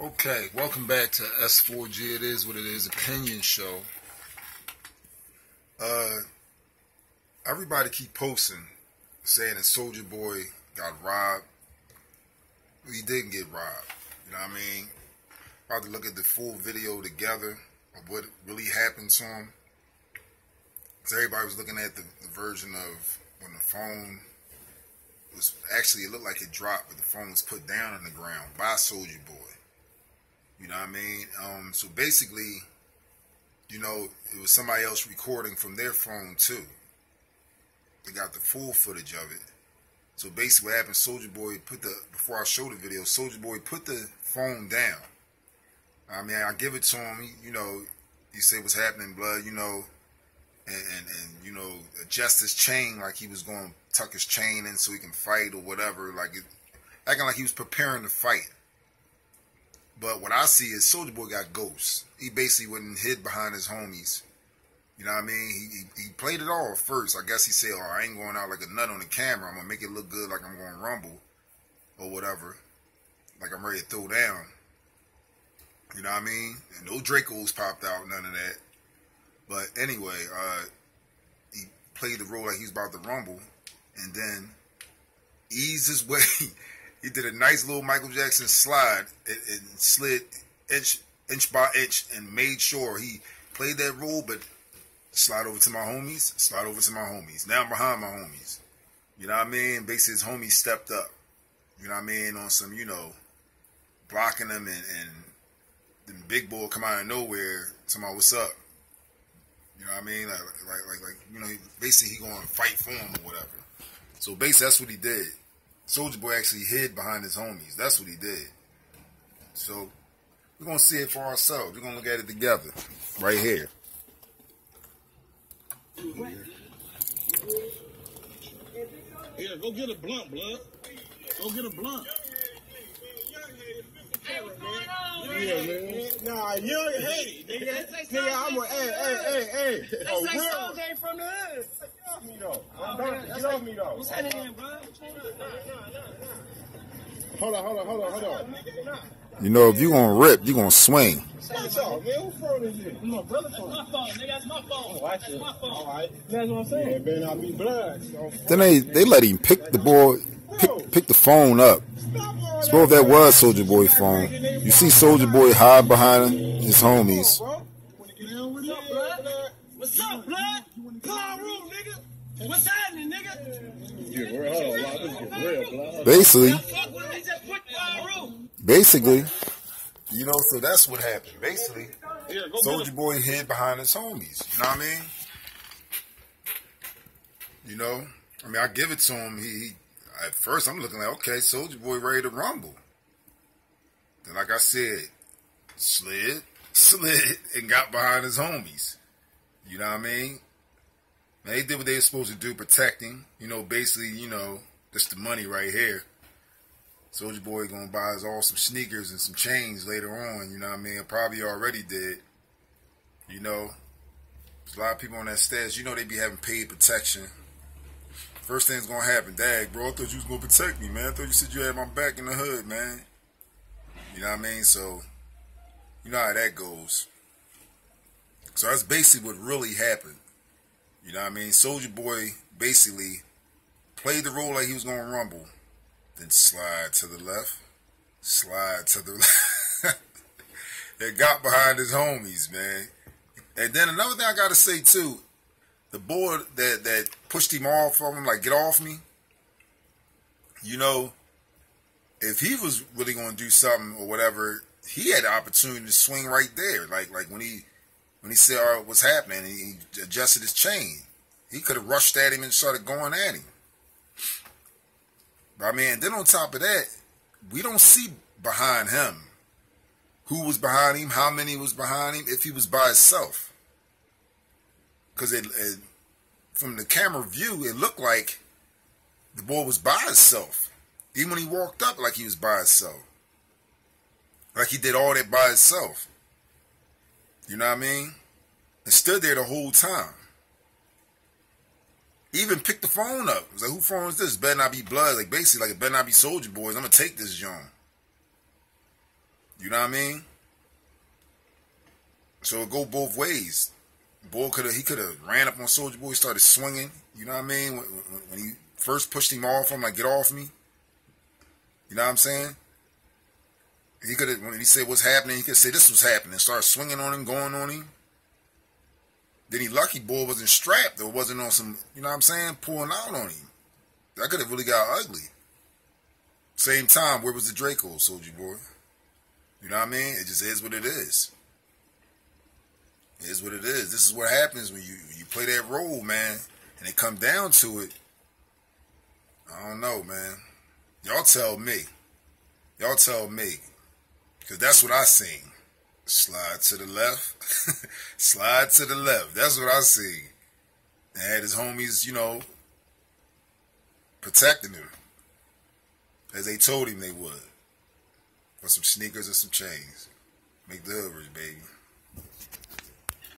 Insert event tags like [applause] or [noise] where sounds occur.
Okay, welcome back to S4G. It is what it is, opinion show. Uh, everybody keep posting saying that Soulja Boy got robbed. He didn't get robbed. You know what I mean? About to look at the full video together of what really happened to him. So everybody was looking at the, the version of when the phone was actually it looked like it dropped, but the phone was put down on the ground by Soulja Boy. You know what I mean? Um, so basically, you know, it was somebody else recording from their phone too. They got the full footage of it. So basically, what happened? Soulja Boy put the before I show the video. Soulja Boy put the phone down. I mean, I give it to him. You know, he said what's happening, blood. You know, and, and and you know, adjust his chain like he was going to tuck his chain in so he can fight or whatever. Like it, acting like he was preparing to fight. But what I see is Soulja Boy got ghosts. He basically went and hid behind his homies. You know what I mean? He, he, he played it all first. I guess he said, "Oh, I ain't going out like a nut on the camera. I'm gonna make it look good, like I'm going to rumble, or whatever, like I'm ready to throw down." You know what I mean? And no Dracos popped out, none of that. But anyway, uh, he played the role like he was about to rumble, and then eased his [laughs] way he did a nice little Michael Jackson slide and, and slid inch inch by inch and made sure he played that role, but slide over to my homies, slide over to my homies. Now I'm behind my homies. You know what I mean? Basically, his homies stepped up. You know what I mean? On some, you know, blocking them and, and the big boy come out of nowhere, talking what's up. You know what I mean? Like, like, like, like you know, basically he going to fight for him or whatever. So basically, that's what he did. Soulja Boy actually hid behind his homies. That's what he did. So we're gonna see it for ourselves. We're gonna look at it together, right here. Yeah, go get a blunt, blood. Go get a blunt. Yeah, man. Nah, you hate it, nigga. Nigga, I'm a, hey, hey, hey, hey. They A say real- Soul J from the hood. Get off me, though. Don't- Get off me, though. What's happening, bro? Hold on, hold on, hold on, hold on. You know, if you gonna rip, you gonna swing. What's up, man? Who phone is this? My brother phone. My phone, nigga. That's my phone. Watch That's it. my phone. All right. That's what I'm saying. Yeah, better not be blood. So, Then they they let him pick the boy, pick pick the phone up. stop all Suppose that was Soulja Boy phone. You see Soulja Boy hide behind his homies. Basically, basically, you know. So that's what happened. Basically, Soulja Boy hid behind his homies. You know what I mean? You know, I mean, I give it to him. He, he at first I'm looking like, okay, Soulja Boy ready to rumble. Then, like I said, slid, [laughs] slid, and got behind his homies. You know what I mean? They did what they were supposed to do, protecting. You know, basically, you know, that's the money right here. Soulja Boy gonna buy us all some sneakers and some chains later on. You know what I mean? Probably already did. You know, there's a lot of people on that stage. You know they be having paid protection. First thing's gonna happen, Dag, bro. I thought you was gonna protect me, man. I thought you said you had my back in the hood, man. You know what I mean? So, you know how that goes. So that's basically what really happened. You know what I mean? Soulja Boy basically played the role like he was gonna rumble, then slide to the left, slide to the [laughs] left, and got behind his homies, man. And then another thing I gotta say too, the boy that that pushed him off of him, like get off me. You know, if he was really gonna do something or whatever, he had the opportunity to swing right there. Like like when he when he saw oh, what's happening, he adjusted his chain. He could have rushed at him and started going at him. But I mean, then on top of that, we don't see behind him who was behind him, how many was behind him, if he was by himself. Because it, it, from the camera view, it looked like the boy was by himself. Even when he walked up, like he was by himself. Like he did all that by himself. You know what I mean? And stood there the whole time. Even picked the phone up. Was like, who phone is this? Better not be blood. Like basically, like it better not be Soulja Boys. I'm gonna take this John. You know what I mean? So it go both ways. Boy could have he could have ran up on Soulja Boy, started swinging. You know what I mean? When, when, he first pushed him off, I'm like, get off me. You know what I'm saying? He could have when he said what's happening, he could say this was happening, start swinging on him, going on him. Then he lucky boy wasn't strapped or wasn't on some, you know what I'm saying, pulling out on him. That could have really got ugly. Same time, where was the Draco, Soulja Boy? You know what I mean? It just is what it is. It is what it is. This is what happens when you you play that role, man, and it come down to it. I don't know, man. Y'all tell me. Y'all tell me. Because that's what I seen. Slide to the left. [laughs] Slide to the left. That's what I seen. And had his homies, you know, protecting him. As they told him they would. For some sneakers and some chains. Make the hood baby.